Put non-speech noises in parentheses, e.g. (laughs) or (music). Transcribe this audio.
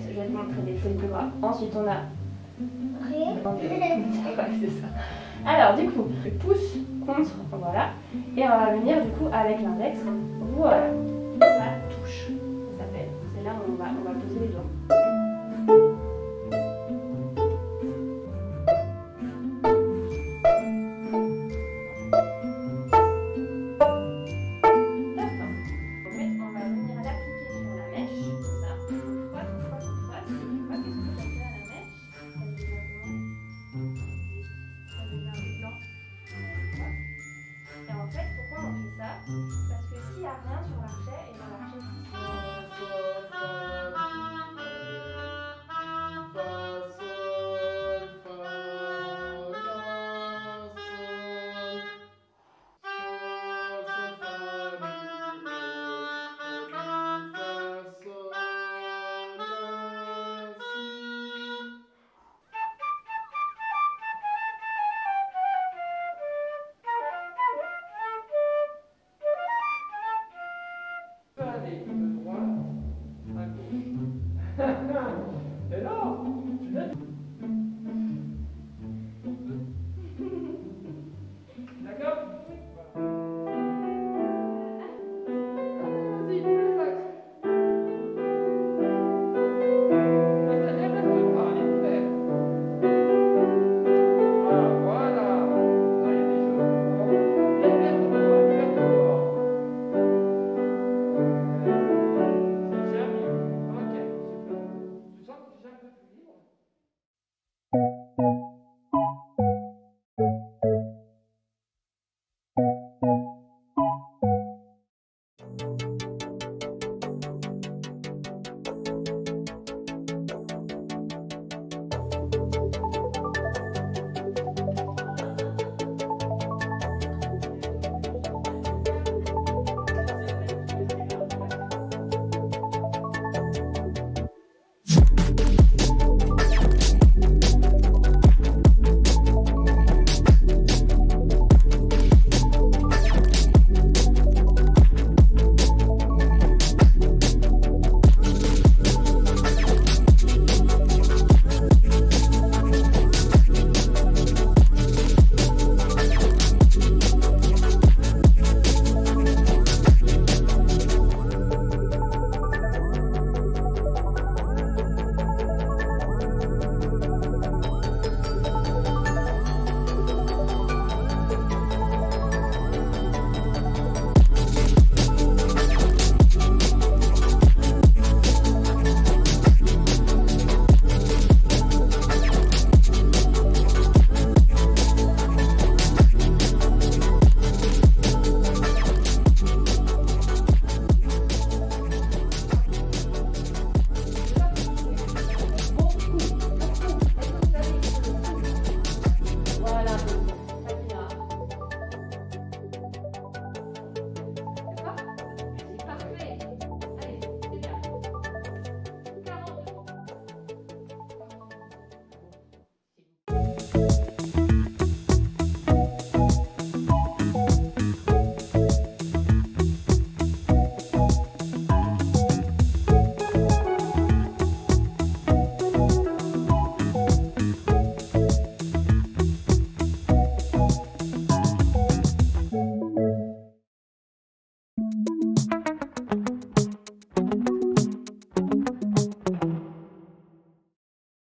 je, vais te montrer des choses de moi. Ensuite, on a. Rien. (laughs) c'est ça. Alors, du coup, le pouce contre, voilà. Et on va venir, du coup, avec l'index, voilà. Euh, la touche, ça s'appelle. C'est là où on va, on va poser les doigts. Rien sur l'archet, et Hello.